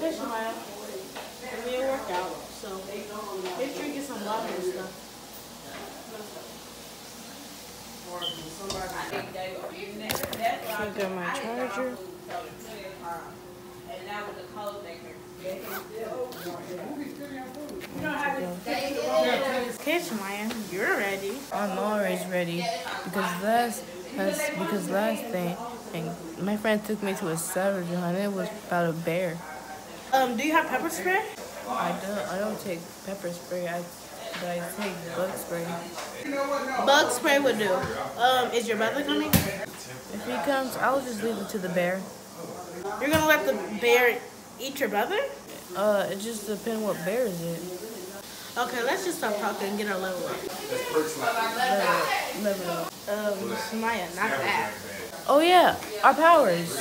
Okay, Shamaya. Give me a workout. So make sure you get some water and stuff. I got my charger. Okay, Shamaya, you're ready. I'm always ready because last, last because last thing, and my friend took me to a savage hunt. It was about a bear. Um, do you have pepper spray? I don't I don't take pepper spray. I but I take bug spray. Bug spray would do. Um, is your brother coming? If he comes, I'll just leave it to the bear. You're gonna let the bear eat your brother? Uh, it just depends what bear is it. Okay, let's just stop talking and get our level up. Level, level up. Um, Shamaya, not that. Oh yeah, our powers.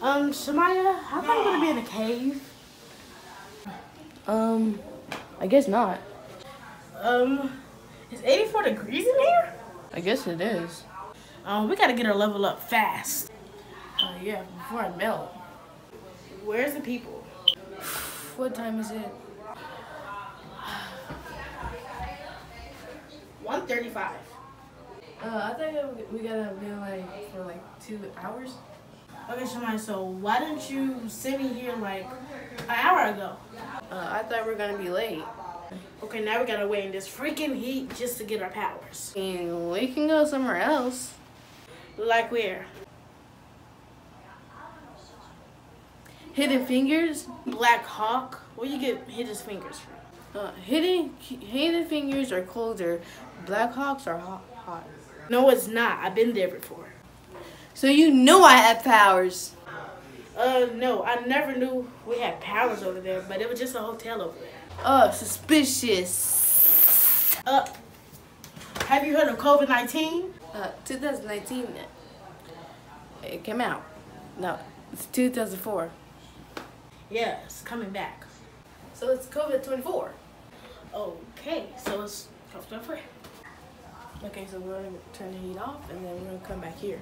Um, Shamaya, how come I'm gonna be in a cave? Um, I guess not. Um, it's 84 degrees in here? I guess it is. Um, we gotta get our level up fast. Uh, yeah, before I melt. Where's the people? What time is it? 135. Uh, I think we gotta be like for like two hours. Okay, Shamaya, so why didn't you send me here like an hour ago? Uh, I thought we were gonna be late. Okay, now we gotta wait in this freaking heat just to get our powers. And we can go somewhere else. Like where? Hidden fingers. Black Hawk? Where you get Hidden fingers from? Uh, hidden hidden fingers are colder. Black hawks are hot. hot. No, it's not. I've been there before. So you knew I had powers. Uh, no, I never knew we had powers over there, but it was just a hotel over there. Uh, suspicious. Uh, have you heard of COVID 19? Uh, 2019. It came out. No, it's 2004. Yeah, it's coming back. So it's COVID 24. Okay, so it's COVID free. Okay, so we're gonna turn the heat off and then we're gonna come back here.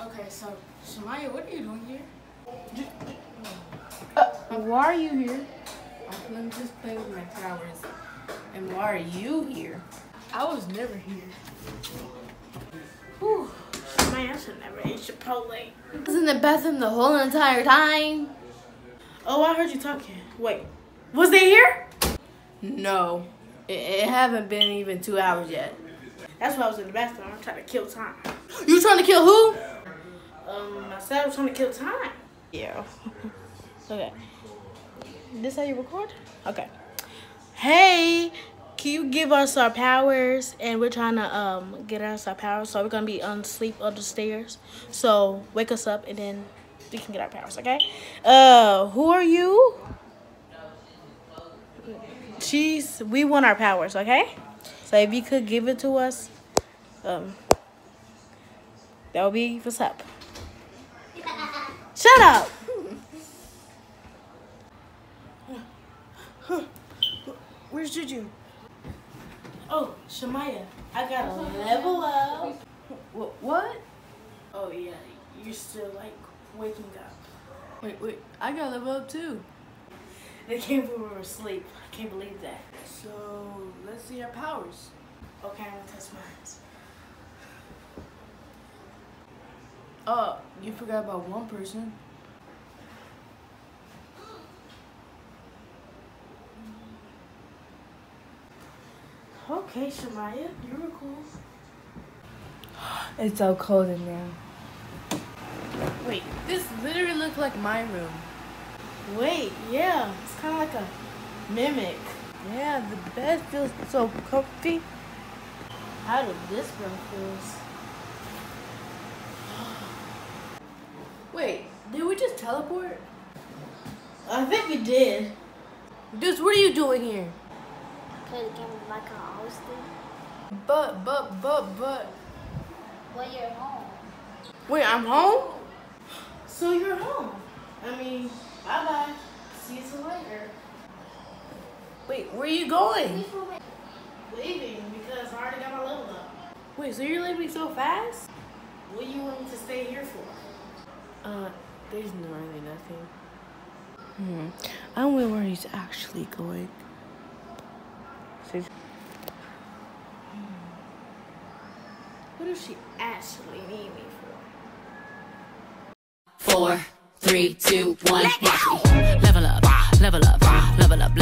Okay, so Shamaya, what are you doing here? Uh, why are you here? Let me just play with my towers. And why are you here? I was never here. Whew, Shamaya, I should never ate Chipotle. I was in the bathroom the whole entire time. Oh, I heard you talking. Wait, was they here? No, it, it haven't been even two hours yet. That's why I was in the bathroom. I'm trying to kill time. You trying to kill who? Um, I said I was trying to kill time. Yeah. Okay. This how you record? Okay. Hey, can you give us our powers? And we're trying to um get us our powers. So we're gonna be on sleep on the stairs. So wake us up and then we can get our powers, okay? Uh who are you? She's we want our powers, okay? So if you could give it to us, um that would be what's up. Shut up! Where's Juju? Oh, Shamaya, I got a level up. Wh- What? Oh yeah, you're still like waking up. Wait, wait. I got level up too. They came when we were asleep. I can't believe that. So let's see our powers. Okay, I'm gonna test mine. Oh, you forgot about one person. Okay, Shamaya, you were cool. It's so cold in there. Wait, this literally looks like my room. Wait, yeah, it's kind of like a mimic. Yeah, the bed feels so comfy. How did this one feels? Wait, did we just teleport? I think we did. Dude, what are you doing here? play the game like I always do. But, but, but, but. When you're home. Wait, I'm home? So you're home. I mean, bye bye. See you till later. Wait, where are you going? Leaving because I already got my level up. Wait, so you're leaving so fast? What do you want me to stay here for? Uh, There's no really nothing. Hmm. I wonder where he's actually going. What does she actually need me for? four, three, two, one, watch me. Level up, level up, level up, level up,